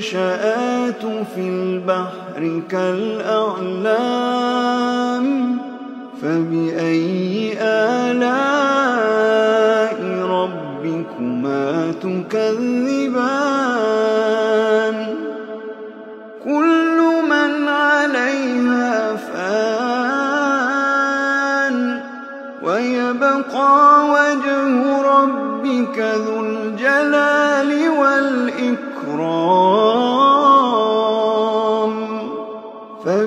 المنشآت في البحر كالأعلام فبأي آلاء ربكما تكذبان؟ كل من عليها فان ويبقى وجه ربك ذو الجلال والإكرام.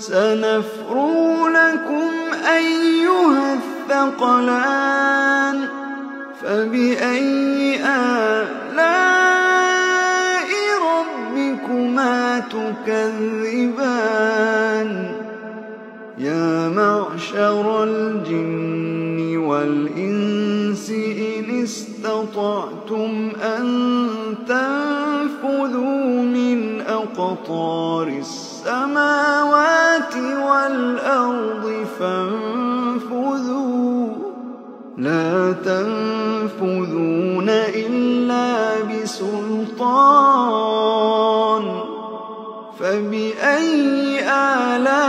سنفرغ لكم أيها الثقلان فبأي آلاء ربكما تكذبان؟ يا معشر الجن والإنس إن استطعتم أن تنفذوا من أقطار السماوات تنفذون إلا بسلطان فبأي آلاء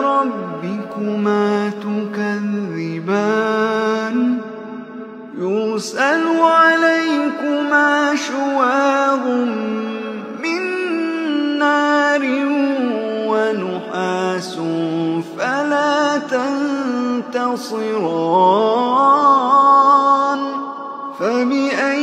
ربكما تكذبان؟ يرسل عليكما شواظ من نار ونحاس فلا تنتصران فبأي